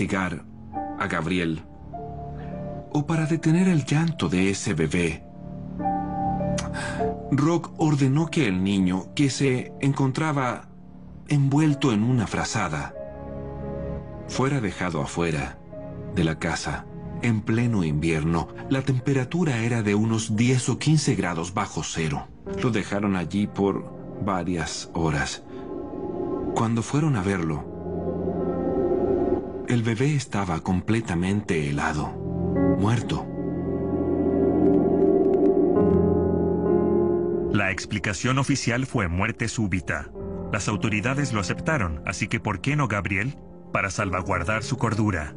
a Gabriel o para detener el llanto de ese bebé. Rock ordenó que el niño, que se encontraba envuelto en una frazada, fuera dejado afuera de la casa. En pleno invierno, la temperatura era de unos 10 o 15 grados bajo cero. Lo dejaron allí por varias horas. Cuando fueron a verlo, el bebé estaba completamente helado, muerto. La explicación oficial fue muerte súbita. Las autoridades lo aceptaron, así que ¿por qué no Gabriel? Para salvaguardar su cordura.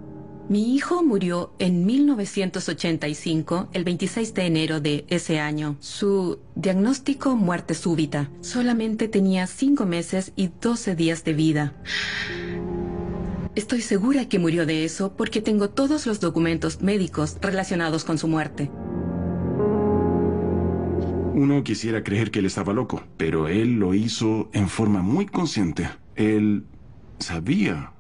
Mi hijo murió en 1985, el 26 de enero de ese año. Su diagnóstico muerte súbita. Solamente tenía 5 meses y 12 días de vida. Estoy segura que murió de eso porque tengo todos los documentos médicos relacionados con su muerte. Uno quisiera creer que él estaba loco, pero él lo hizo en forma muy consciente. Él sabía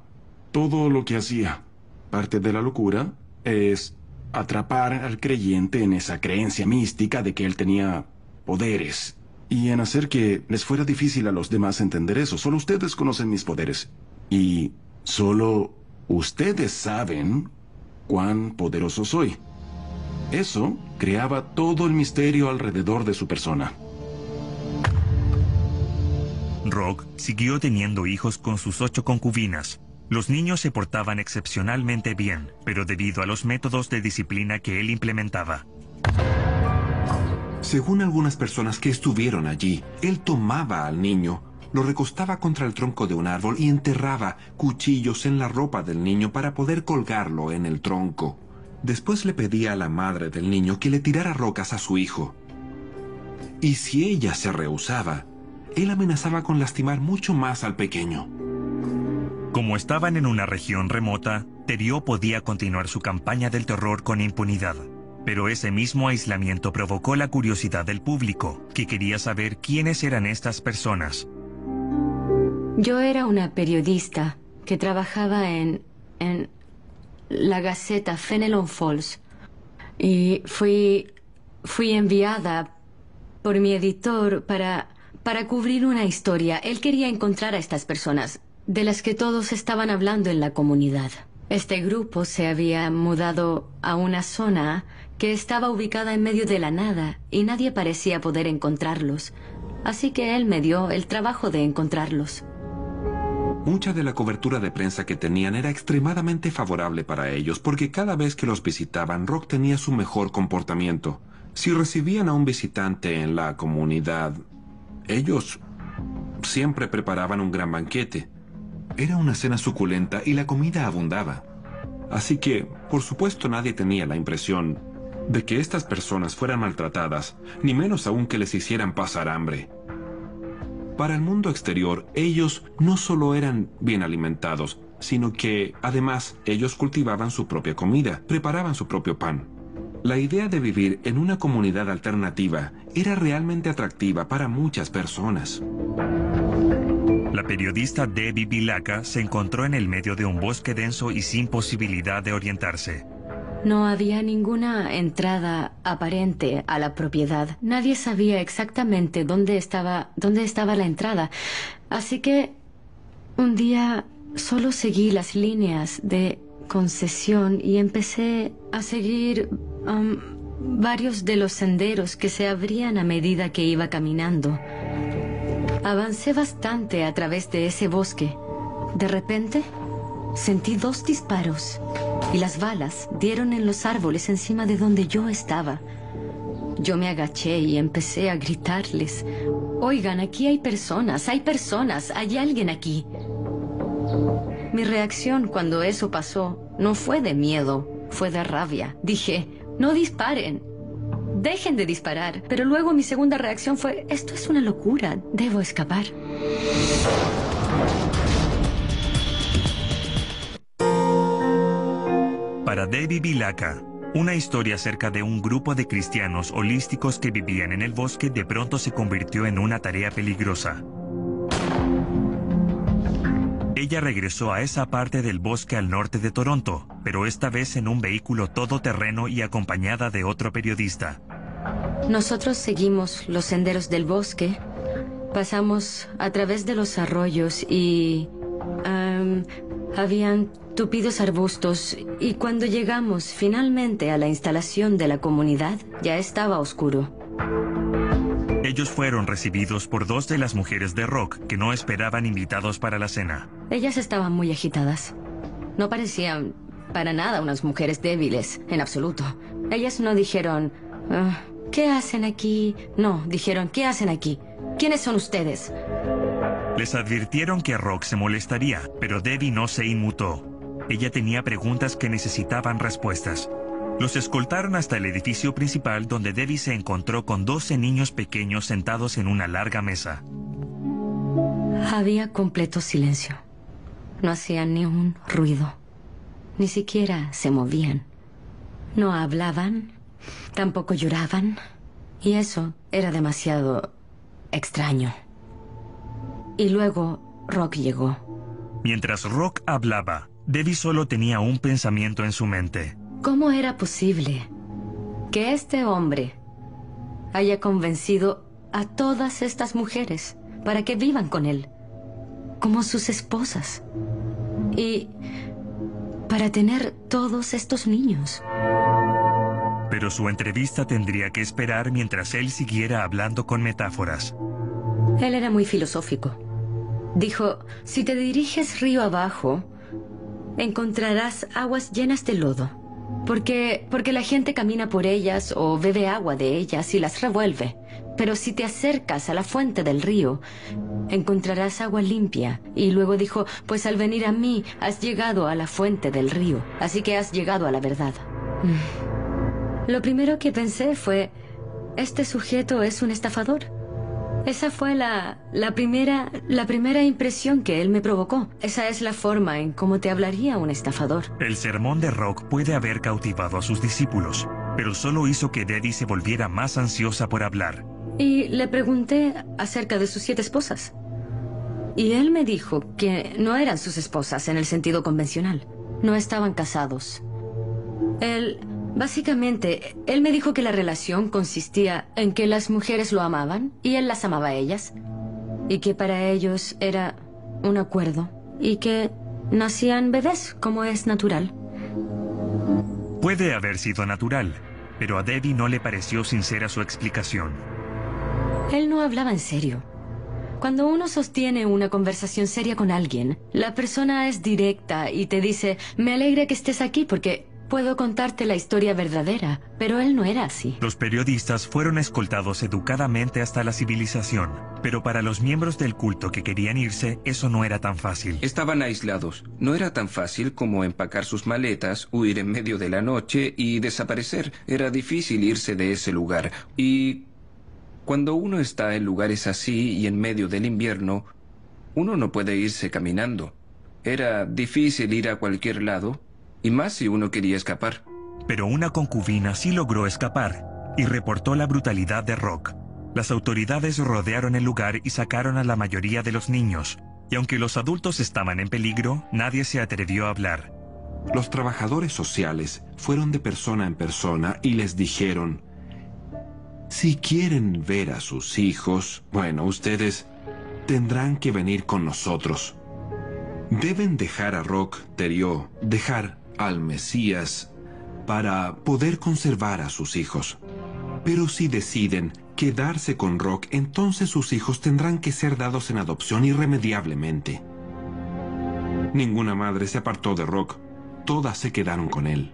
todo lo que hacía. Parte de la locura es atrapar al creyente en esa creencia mística de que él tenía poderes y en hacer que les fuera difícil a los demás entender eso. Solo ustedes conocen mis poderes y solo ustedes saben cuán poderoso soy. Eso creaba todo el misterio alrededor de su persona. Rock siguió teniendo hijos con sus ocho concubinas, los niños se portaban excepcionalmente bien, pero debido a los métodos de disciplina que él implementaba. Según algunas personas que estuvieron allí, él tomaba al niño, lo recostaba contra el tronco de un árbol y enterraba cuchillos en la ropa del niño para poder colgarlo en el tronco. Después le pedía a la madre del niño que le tirara rocas a su hijo. Y si ella se rehusaba, él amenazaba con lastimar mucho más al pequeño. Como estaban en una región remota, Terio podía continuar su campaña del terror con impunidad. Pero ese mismo aislamiento provocó la curiosidad del público, que quería saber quiénes eran estas personas. Yo era una periodista que trabajaba en, en la Gaceta Fenelon Falls y fui, fui enviada por mi editor para, para cubrir una historia. Él quería encontrar a estas personas de las que todos estaban hablando en la comunidad. Este grupo se había mudado a una zona que estaba ubicada en medio de la nada y nadie parecía poder encontrarlos. Así que él me dio el trabajo de encontrarlos. Mucha de la cobertura de prensa que tenían era extremadamente favorable para ellos, porque cada vez que los visitaban, Rock tenía su mejor comportamiento. Si recibían a un visitante en la comunidad, ellos siempre preparaban un gran banquete. Era una cena suculenta y la comida abundaba. Así que, por supuesto, nadie tenía la impresión de que estas personas fueran maltratadas, ni menos aún que les hicieran pasar hambre. Para el mundo exterior, ellos no solo eran bien alimentados, sino que, además, ellos cultivaban su propia comida, preparaban su propio pan. La idea de vivir en una comunidad alternativa era realmente atractiva para muchas personas. La periodista Debbie Vilaka se encontró en el medio de un bosque denso y sin posibilidad de orientarse. No había ninguna entrada aparente a la propiedad. Nadie sabía exactamente dónde estaba, dónde estaba la entrada. Así que un día solo seguí las líneas de concesión y empecé a seguir um, varios de los senderos que se abrían a medida que iba caminando. Avancé bastante a través de ese bosque. De repente, sentí dos disparos y las balas dieron en los árboles encima de donde yo estaba. Yo me agaché y empecé a gritarles, oigan, aquí hay personas, hay personas, hay alguien aquí. Mi reacción cuando eso pasó no fue de miedo, fue de rabia. Dije, no disparen, dejen de disparar. Pero luego mi segunda reacción fue, esto es una locura, debo escapar. Para Debbie Vilaka, una historia acerca de un grupo de cristianos holísticos que vivían en el bosque de pronto se convirtió en una tarea peligrosa. Ella regresó a esa parte del bosque al norte de Toronto, pero esta vez en un vehículo todoterreno y acompañada de otro periodista. Nosotros seguimos los senderos del bosque, pasamos a través de los arroyos y... habían tupidos arbustos y cuando llegamos finalmente a la instalación de la comunidad ya estaba oscuro. Ellos fueron recibidos por dos de las mujeres de rock que no esperaban invitados para la cena. Ellas estaban muy agitadas. No parecían para nada unas mujeres débiles, en absoluto. Ellas no dijeron, "Ah, ¿qué hacen aquí? No, dijeron, ¿qué hacen aquí? ¿Quiénes son ustedes? Les advirtieron que Rock se molestaría, pero Debbie no se inmutó. Ella tenía preguntas que necesitaban respuestas. Los escoltaron hasta el edificio principal donde Debbie se encontró con 12 niños pequeños sentados en una larga mesa. Había completo silencio. No hacían ni un ruido. Ni siquiera se movían. No hablaban, tampoco lloraban. Y eso era demasiado extraño. Y luego Rock llegó. Mientras Rock hablaba, Debbie solo tenía un pensamiento en su mente. ¿Cómo era posible que este hombre haya convencido a todas estas mujeres para que vivan con él, como sus esposas, y para tener todos estos niños? Pero su entrevista tendría que esperar mientras él siguiera hablando con metáforas. Él era muy filosófico. Dijo, si te diriges río abajo, encontrarás aguas llenas de lodo. Porque, porque la gente camina por ellas o bebe agua de ellas y las revuelve. Pero si te acercas a la fuente del río, encontrarás agua limpia. Y luego dijo, pues al venir a mí has llegado a la fuente del río, así que has llegado a la verdad. Mm. Lo primero que pensé fue, este sujeto es un estafador. Esa fue la, la, primera, la primera impresión que él me provocó. Esa es la forma en cómo te hablaría un estafador. El sermón de Rock puede haber cautivado a sus discípulos, pero solo hizo que Debbie se volviera más ansiosa por hablar. Y le pregunté acerca de sus siete esposas. Y él me dijo que no eran sus esposas en el sentido convencional. No estaban casados. Él, básicamente, él me dijo que la relación consistía en que las mujeres lo amaban y él las amaba a ellas. Y que para ellos era un acuerdo. Y que nacían bebés, como es natural. Puede haber sido natural, pero a Debbie no le pareció sincera su explicación. Él no hablaba en serio. Cuando uno sostiene una conversación seria con alguien, la persona es directa y te dice, me alegra que estés aquí porque puedo contarte la historia verdadera, pero él no era así. Los periodistas fueron escoltados educadamente hasta la civilización, pero para los miembros del culto que querían irse, eso no era tan fácil. Estaban aislados. No era tan fácil como empacar sus maletas, huir en medio de la noche y desaparecer. Era difícil irse de ese lugar. Y cuando uno está en lugares así y en medio del invierno, uno no puede irse caminando. Era difícil ir a cualquier lado, y más si uno quería escapar. Pero una concubina sí logró escapar y reportó la brutalidad de Rock. Las autoridades rodearon el lugar y sacaron a la mayoría de los niños, y aunque los adultos estaban en peligro, nadie se atrevió a hablar. Los trabajadores sociales fueron de persona en persona y les dijeron, si quieren ver a sus hijos, bueno, ustedes tendrán que venir con nosotros. Deben dejar a Rock Terio, dejar al Mesías, para poder conservar a sus hijos. Pero si deciden quedarse con Rock, entonces sus hijos tendrán que ser dados en adopción irremediablemente. Ninguna madre se apartó de Rock. Todas se quedaron con él.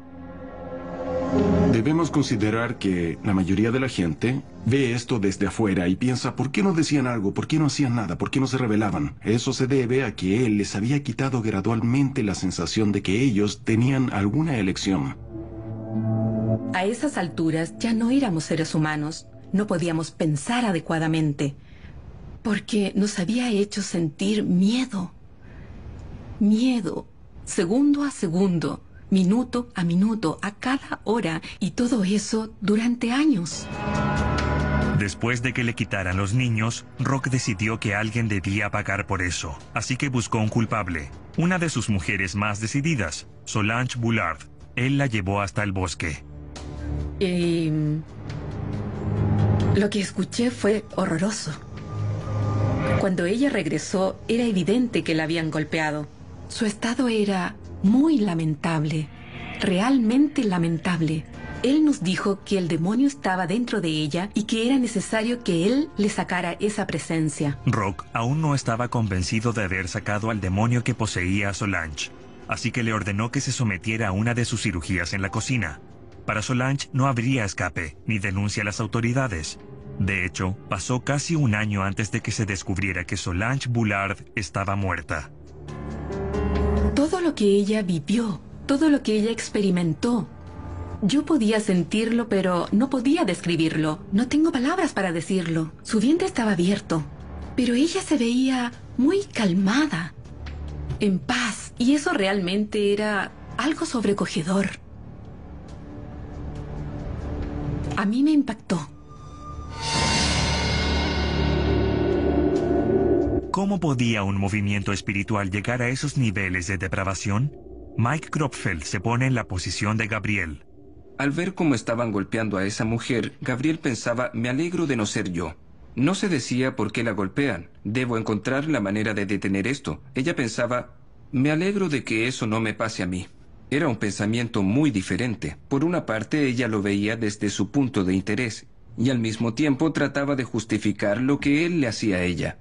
Debemos considerar que la mayoría de la gente ve esto desde afuera y piensa, ¿por qué no decían algo? ¿Por qué no hacían nada? ¿Por qué no se rebelaban? Eso se debe a que él les había quitado gradualmente la sensación de que ellos tenían alguna elección. A esas alturas ya no éramos seres humanos, no podíamos pensar adecuadamente, porque nos había hecho sentir miedo. Miedo, segundo a segundo, minuto a minuto, a cada hora, y todo eso durante años. Después de que le quitaran los niños, Rock decidió que alguien debía pagar por eso, así que buscó un culpable, una de sus mujeres más decididas, Solange Boulard. Él la llevó hasta el bosque. Y... Lo que escuché fue horroroso. Cuando ella regresó, era evidente que la habían golpeado. Su estado era muy lamentable, realmente lamentable. Él nos dijo que el demonio estaba dentro de ella y que era necesario que él le sacara esa presencia. Rock aún no estaba convencido de haber sacado al demonio que poseía a Solange, así que le ordenó que se sometiera a una de sus cirugías en la cocina. Para Solange no habría escape, ni denuncia a las autoridades. De hecho, pasó casi un año antes de que se descubriera que Solange Boulard estaba muerta. Todo lo que ella vivió, todo lo que ella experimentó, yo podía sentirlo, pero no podía describirlo. No tengo palabras para decirlo. Su vientre estaba abierto, pero ella se veía muy calmada, en paz, y eso realmente era algo sobrecogedor. A mí me impactó. ¿Cómo podía un movimiento espiritual llegar a esos niveles de depravación? Mike Kropfeld se pone en la posición de Gabriel. Al ver cómo estaban golpeando a esa mujer, Gabriel pensaba, me alegro de no ser yo. No se decía por qué la golpean. Debo encontrar la manera de detener esto. Ella pensaba, me alegro de que eso no me pase a mí. Era un pensamiento muy diferente. Por una parte, ella lo veía desde su punto de interés, y al mismo tiempo trataba de justificar lo que él le hacía a ella.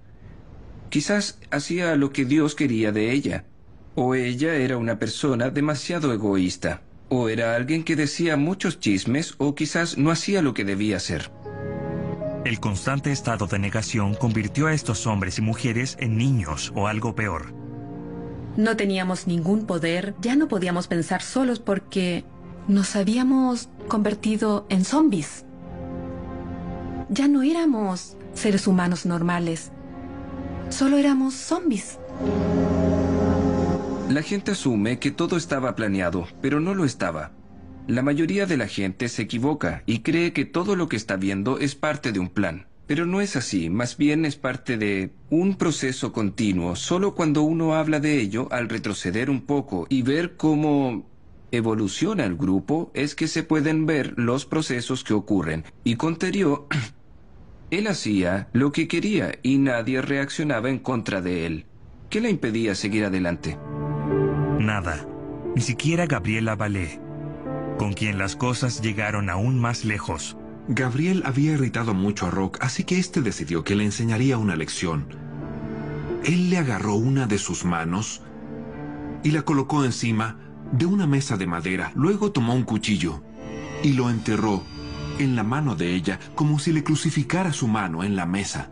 Quizás hacía lo que Dios quería de ella, o ella era una persona demasiado egoísta, o era alguien que decía muchos chismes, o quizás no hacía lo que debía hacer. El constante estado de negación convirtió a estos hombres y mujeres en niños o algo peor. No teníamos ningún poder, ya no podíamos pensar solos porque nos habíamos convertido en zombies. Ya no éramos seres humanos normales, solo éramos zombies. La gente asume que todo estaba planeado, pero no lo estaba. La mayoría de la gente se equivoca y cree que todo lo que está viendo es parte de un plan. Pero no es así, más bien es parte de un proceso continuo. Solo cuando uno habla de ello, al retroceder un poco y ver cómo evoluciona el grupo, es que se pueden ver los procesos que ocurren. Y con Terio, él hacía lo que quería y nadie reaccionaba en contra de él. ¿Qué le impedía seguir adelante? Nada. Ni siquiera Gabriela Ballet con quien las cosas llegaron aún más lejos. Gabriel había irritado mucho a Rock, así que éste decidió que le enseñaría una lección. Él le agarró una de sus manos y la colocó encima de una mesa de madera. Luego tomó un cuchillo y lo enterró en la mano de ella como si le crucificara su mano en la mesa.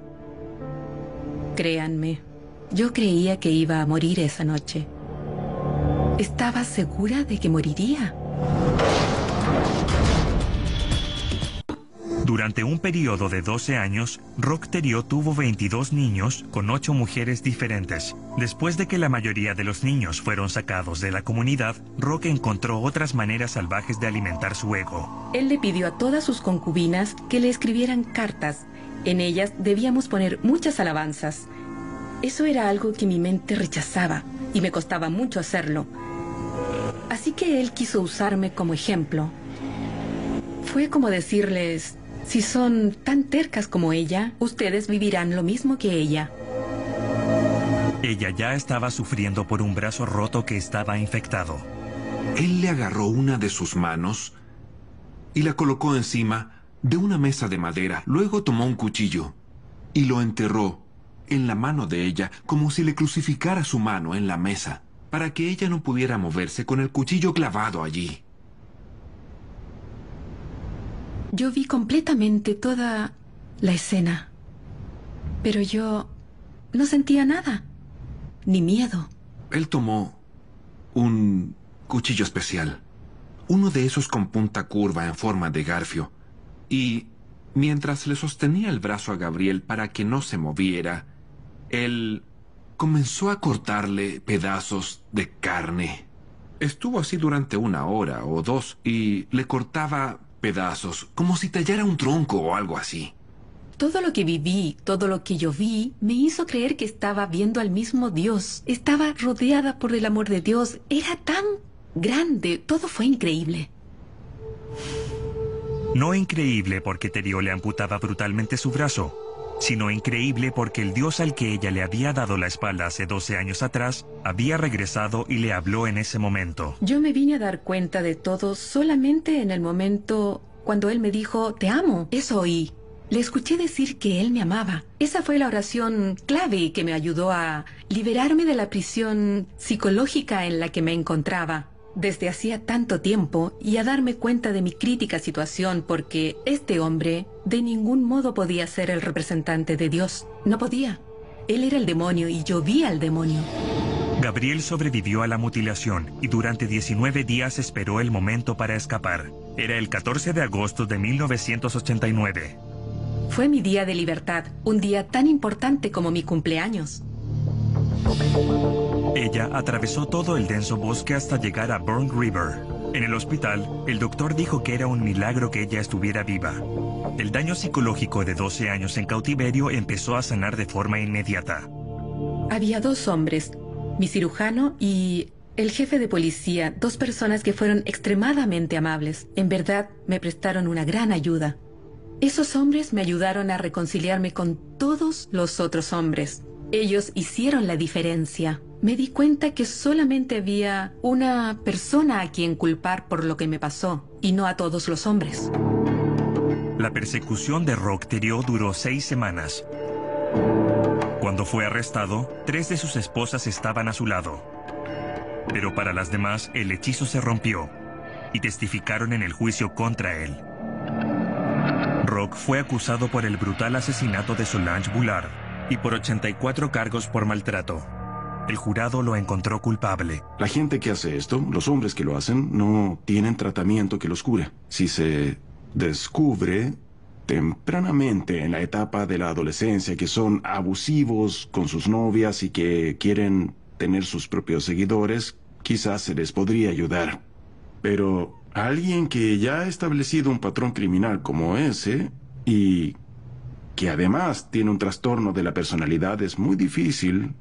Créanme, yo creía que iba a morir esa noche. Estaba segura de que moriría. Durante un periodo de 12 años, Rock Terio tuvo 22 niños con 8 mujeres diferentes. Después de que la mayoría de los niños fueron sacados de la comunidad, Rock encontró otras maneras salvajes de alimentar su ego. Él le pidió a todas sus concubinas que le escribieran cartas. En ellas debíamos poner muchas alabanzas. Eso era algo que mi mente rechazaba y me costaba mucho hacerlo. Así que él quiso usarme como ejemplo. Fue como decirles, si son tan tercas como ella, ustedes vivirán lo mismo que ella. Ella ya estaba sufriendo por un brazo roto que estaba infectado. Él le agarró una de sus manos y la colocó encima de una mesa de madera. Luego tomó un cuchillo y lo enterró en la mano de ella como si le crucificara su mano en la mesa, para que ella no pudiera moverse con el cuchillo clavado allí. Yo vi completamente toda la escena, pero yo no sentía nada, ni miedo. Él tomó un cuchillo especial, uno de esos con punta curva en forma de garfio, y mientras le sostenía el brazo a Gabriel para que no se moviera, él comenzó a cortarle pedazos de carne. Estuvo así durante una hora o dos y le cortaba pedazos, como si tallara un tronco o algo así. Todo lo que viví, todo lo que yo vi, me hizo creer que estaba viendo al mismo Dios. Estaba rodeada por el amor de Dios. Era tan grande. Todo fue increíble. No increíble porque Terio le amputaba brutalmente su brazo, sino increíble porque el Dios al que ella le había dado la espalda hace 12 años atrás había regresado y le habló en ese momento. Yo me vine a dar cuenta de todo solamente en el momento cuando él me dijo, te amo. Eso oí. Le escuché decir que él me amaba. Esa fue la oración clave que me ayudó a liberarme de la prisión psicológica en la que me encontraba desde hacía tanto tiempo y a darme cuenta de mi crítica situación porque este hombre de ningún modo podía ser el representante de Dios. No podía. Él era el demonio y yo vi al demonio. Gabriel sobrevivió a la mutilación y durante 19 días esperó el momento para escapar. Era el 14 de agosto de 1989. Fue mi día de libertad, un día tan importante como mi cumpleaños. Ella atravesó todo el denso bosque hasta llegar a Burn River. En el hospital, el doctor dijo que era un milagro que ella estuviera viva. El daño psicológico de 12 años en cautiverio empezó a sanar de forma inmediata. Había dos hombres, mi cirujano y el jefe de policía, dos personas que fueron extremadamente amables. En verdad, me prestaron una gran ayuda. Esos hombres me ayudaron a reconciliarme con todos los otros hombres. Ellos hicieron la diferencia. Me di cuenta que solamente había una persona a quien culpar por lo que me pasó, y no a todos los hombres. La persecución de Rock Terio duró seis semanas. Cuando fue arrestado, tres de sus esposas estaban a su lado. Pero para las demás, el hechizo se rompió y testificaron en el juicio contra él. Rock fue acusado por el brutal asesinato de Solange Boulard y por 84 cargos por maltrato. El jurado lo encontró culpable. La gente que hace esto, los hombres que lo hacen, no tienen tratamiento que los cure. Si se descubre tempranamente en la etapa de la adolescencia que son abusivos con sus novias y que quieren tener sus propios seguidores, quizás se les podría ayudar. Pero Alguien que ya ha establecido un patrón criminal como ese y que además tiene un trastorno de la personalidad es muy difícil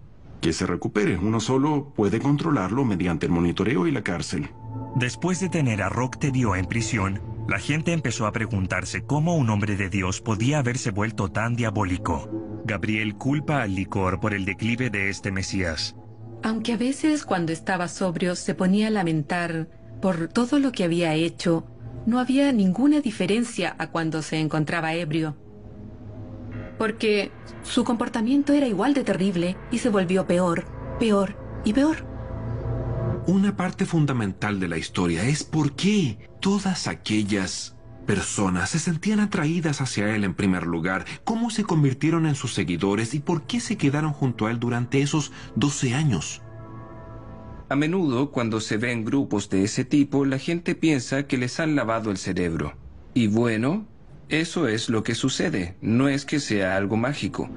que se recupere. Uno solo puede controlarlo mediante el monitoreo y la cárcel. Después de tener a Rock Tedio en prisión, la gente empezó a preguntarse cómo un hombre de Dios podía haberse vuelto tan diabólico. Gabriel culpa al licor por el declive de este Mesías. Aunque a veces cuando estaba sobrio se ponía a lamentar por todo lo que había hecho, no había ninguna diferencia a cuando se encontraba ebrio. Porque su comportamiento era igual de terrible y se volvió peor, peor y peor. Una parte fundamental de la historia es por qué todas aquellas personas se sentían atraídas hacia él en primer lugar, cómo se convirtieron en sus seguidores y por qué se quedaron junto a él durante esos 12 años. A menudo, cuando se ven grupos de ese tipo, la gente piensa que les han lavado el cerebro. Y bueno, eso es lo que sucede, no es que sea algo mágico,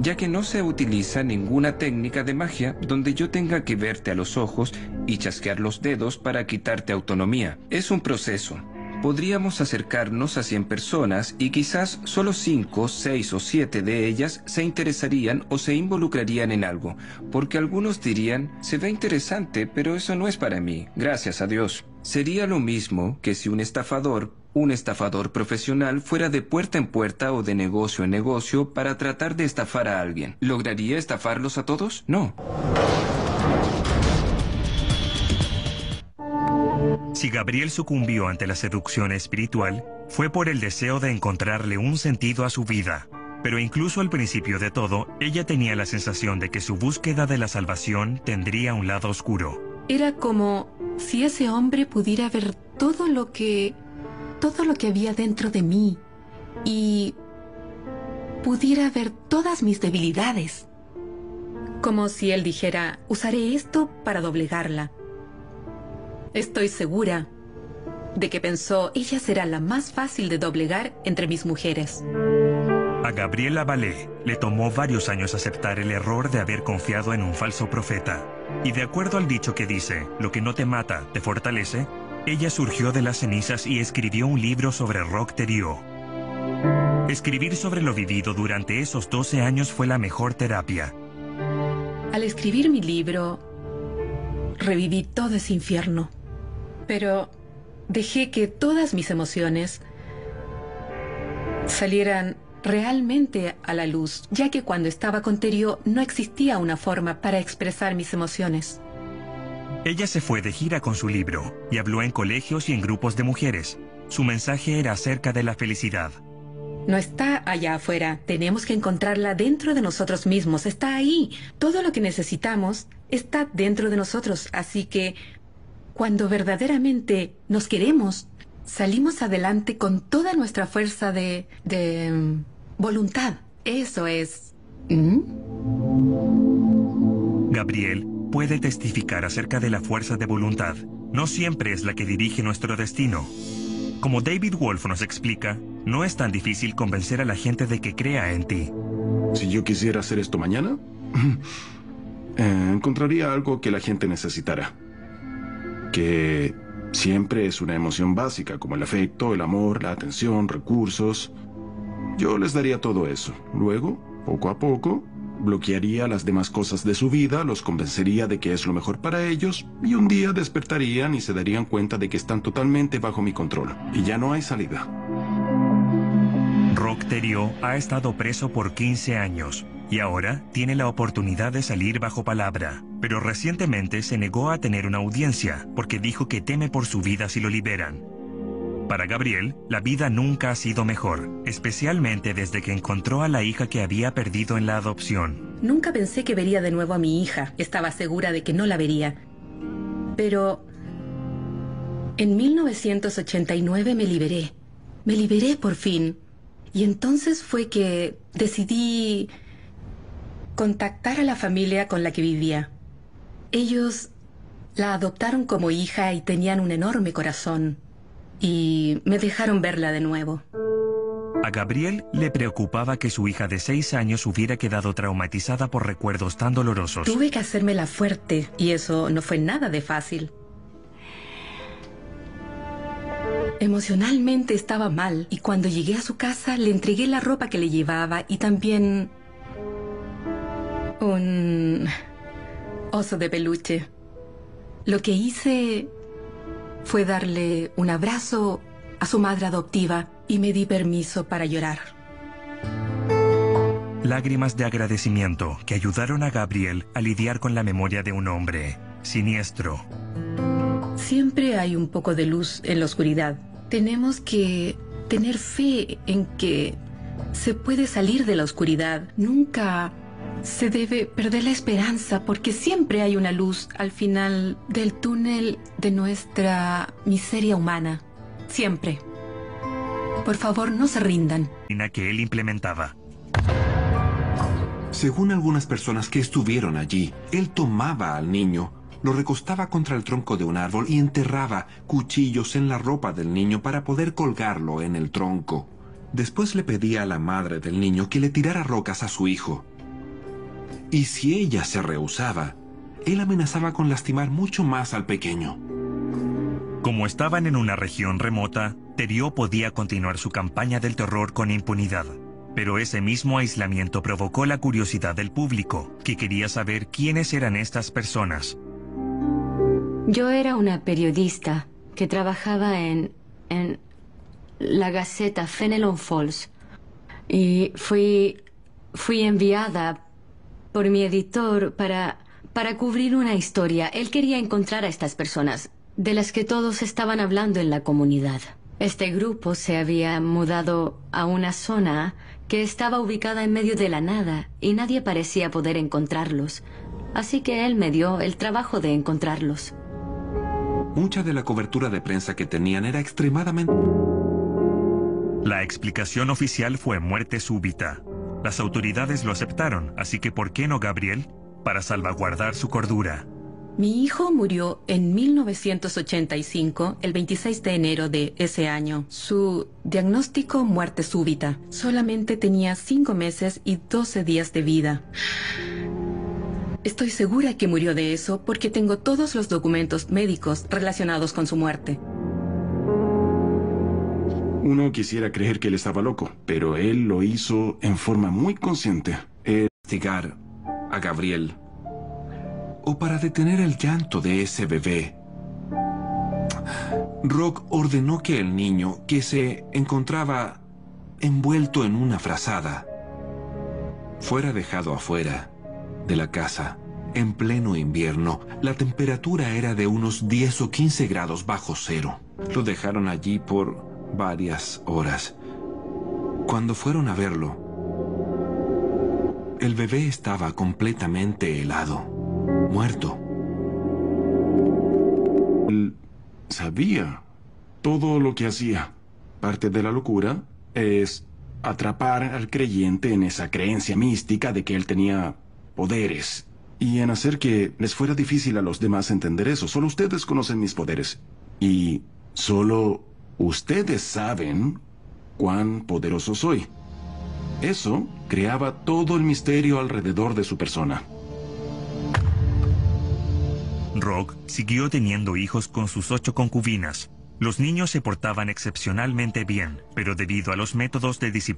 ya que no se utiliza ninguna técnica de magia donde yo tenga que verte a los ojos y chasquear los dedos para quitarte autonomía. Es un proceso, podríamos acercarnos a 100 personas y quizás solo 5, 6 o 7 de ellas se interesarían o se involucrarían en algo, porque algunos dirían, se ve interesante, pero eso no es para mí, gracias a Dios. Sería lo mismo que si un estafador, un estafador profesional, fuera de puerta en puerta o de negocio en negocio para tratar de estafar a alguien. ¿Lograría estafarlos a todos? No. Si Gabriel sucumbió ante la seducción espiritual, fue por el deseo de encontrarle un sentido a su vida. Pero incluso al principio de todo, ella tenía la sensación de que su búsqueda de la salvación tendría un lado oscuro. Era como si ese hombre pudiera ver todo lo que todo lo que había dentro de mí y pudiera ver todas mis debilidades. Como si él dijera, usaré esto para doblegarla. Estoy segura de que pensó ella será la más fácil de doblegar entre mis mujeres. A Gabriela Ballet le tomó varios años aceptar el error de haber confiado en un falso profeta. Y de acuerdo al dicho que dice, lo que no te mata, te fortalece, ella surgió de las cenizas y escribió un libro sobre Rock Terio. Escribir sobre lo vivido durante esos 12 años fue la mejor terapia. Al escribir mi libro, reviví todo ese infierno. Pero dejé que todas mis emociones salieran realmente a la luz, ya que cuando estaba con Terio no existía una forma para expresar mis emociones. Ella se fue de gira con su libro y habló en colegios y en grupos de mujeres. Su mensaje era acerca de la felicidad. No está allá afuera, tenemos que encontrarla dentro de nosotros mismos, está ahí. Todo lo que necesitamos está dentro de nosotros, así que cuando verdaderamente nos queremos, salimos adelante con toda nuestra fuerza de, de mm, voluntad. Eso es... ¿Mm? Gabriel puede testificar acerca de la fuerza de voluntad. No siempre es la que dirige nuestro destino. Como David Wolf nos explica, no es tan difícil convencer a la gente de que crea en ti. Si yo quisiera hacer esto mañana, eh, encontraría algo que la gente necesitara. Que siempre es una emoción básica, como el afecto, el amor, la atención, recursos. Yo les daría todo eso. Luego, poco a poco, bloquearía las demás cosas de su vida, los convencería de que es lo mejor para ellos, y un día despertarían y se darían cuenta de que están totalmente bajo mi control, y ya no hay salida. Rock Terio ha estado preso por 15 años y ahora tiene la oportunidad de salir bajo palabra, pero recientemente se negó a tener una audiencia porque dijo que teme por su vida si lo liberan. Para Gabriel, la vida nunca ha sido mejor, especialmente desde que encontró a la hija que había perdido en la adopción. Nunca pensé que vería de nuevo a mi hija. Estaba segura de que no la vería. Pero en 1989 me liberé. Me liberé por fin. Y entonces fue que decidí contactar a la familia con la que vivía. Ellos la adoptaron como hija y tenían un enorme corazón y me dejaron verla de nuevo. A Gabriel le preocupaba que su hija de seis años hubiera quedado traumatizada por recuerdos tan dolorosos. Tuve que hacérmela fuerte y eso no fue nada de fácil. Emocionalmente estaba mal y cuando llegué a su casa le entregué la ropa que le llevaba y también un oso de peluche. Lo que hice fue darle un abrazo a su madre adoptiva y me di permiso para llorar. Lágrimas de agradecimiento que ayudaron a Gabriel a lidiar con la memoria de un hombre siniestro. Siempre hay un poco de luz en la oscuridad. Tenemos que tener fe en que se puede salir de la oscuridad. Nunca se debe perder la esperanza porque siempre hay una luz al final del túnel de nuestra miseria humana. Siempre. Por favor, no se rindan. Que él implementaba. Según algunas personas que estuvieron allí, él tomaba al niño, lo recostaba contra el tronco de un árbol y enterraba cuchillos en la ropa del niño para poder colgarlo en el tronco. Después le pedía a la madre del niño que le tirara rocas a su hijo. Y si ella se rehusaba, él amenazaba con lastimar mucho más al pequeño. Como estaban en una región remota, Terio podía continuar su campaña del terror con impunidad. Pero ese mismo aislamiento provocó la curiosidad del público, que quería saber quiénes eran estas personas. Yo era una periodista que trabajaba en, en la Gaceta Fenelon Falls y fui, fui enviada por mi editor para, para cubrir una historia. Él quería encontrar a estas personas, de las que todos estaban hablando en la comunidad. Este grupo se había mudado a una zona que estaba ubicada en medio de la nada y nadie parecía poder encontrarlos. Así que él me dio el trabajo de encontrarlos. Mucha de la cobertura de prensa que tenían era extremadamente... La explicación oficial fue muerte súbita. Las autoridades lo aceptaron, así que ¿por qué no Gabriel? Para salvaguardar su cordura. Mi hijo murió en 1985, el 26 de enero de ese año. Su diagnóstico muerte súbita. Solamente tenía cinco meses y 12 días de vida. Estoy segura que murió de eso porque tengo todos los documentos médicos relacionados con su muerte. Uno quisiera creer que él estaba loco, pero él lo hizo en forma muy consciente. Él castigar a Gabriel o para detener el llanto de ese bebé. Rock ordenó que el niño, que se encontraba envuelto en una frazada, fuera dejado afuera de la casa en pleno invierno. La temperatura era de unos 10 o 15 grados bajo cero. Lo dejaron allí por varias horas. Cuando fueron a verlo, el bebé estaba completamente helado, muerto. él sabía todo lo que hacía. Parte de la locura es atrapar al creyente en esa creencia mística de que él tenía poderes y en hacer que les fuera difícil a los demás entender eso. Solo ustedes conocen mis poderes. Y solo ustedes saben cuán poderoso soy. Eso creaba todo el misterio alrededor de su persona. Rock siguió teniendo hijos con sus ocho concubinas. Los niños se portaban excepcionalmente bien, pero debido a los métodos de disciplina